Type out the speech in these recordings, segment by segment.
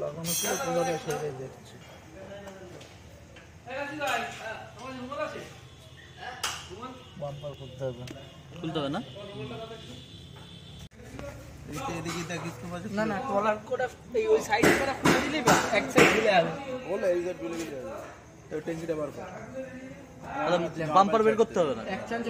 লাগানো ছিল কীভাবে সেটাই দেখছি। বাম্পার করতে হবে। খুলতে হবে না? এইটা এদিকে দেখিস তো পাচ্ছিস না না কলার কোটা এই ওই সাইড করে খুলে দিলেই এক সাইড দিলে হবে বলে এই যে তুলে দিলে তো ট্যাঙ্কিটা বার কর। বাম্পার বের করতে হবে না। এক চান্স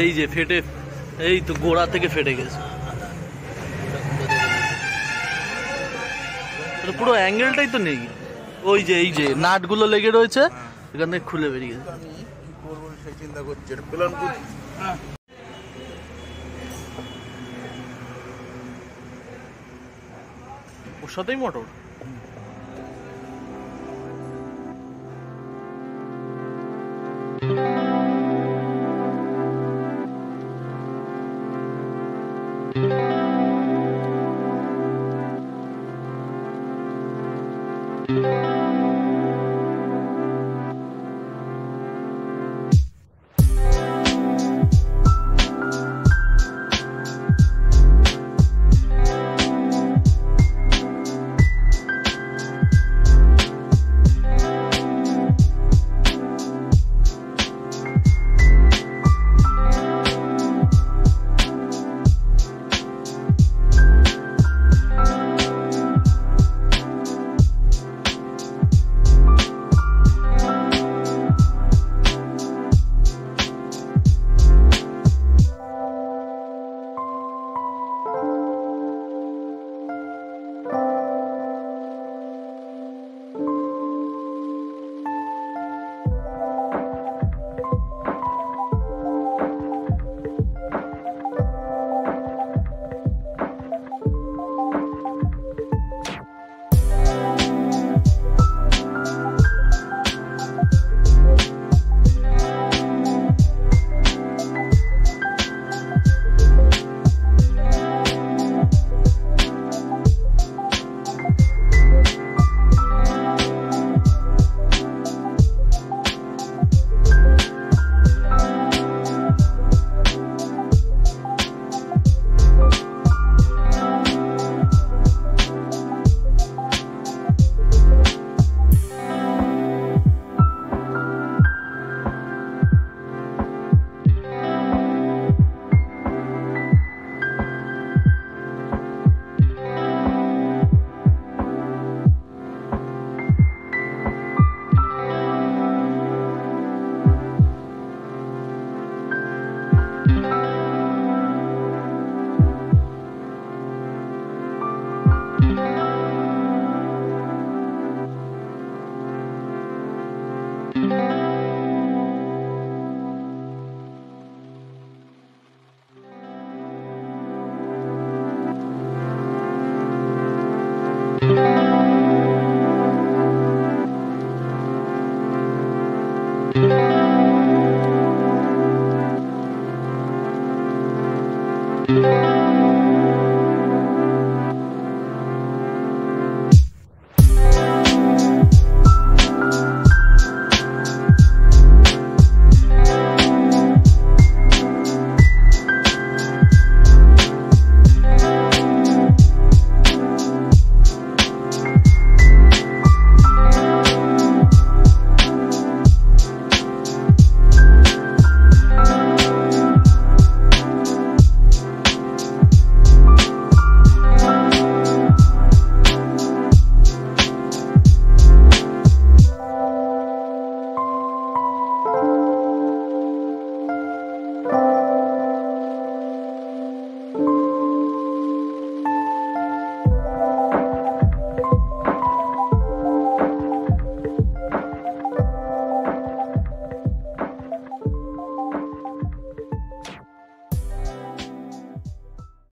এই যে ফেটে, এই তো গোড়া থেকে ফেটে গেছে। পুরো অ্যাঙ্গেলটাই তো নেই। ওই যে, এই যে, নাটগুলো লেগে রয়েছে, এখান থেকে খুলে বেরিয়ে গেছে। ওর সাথেই motor.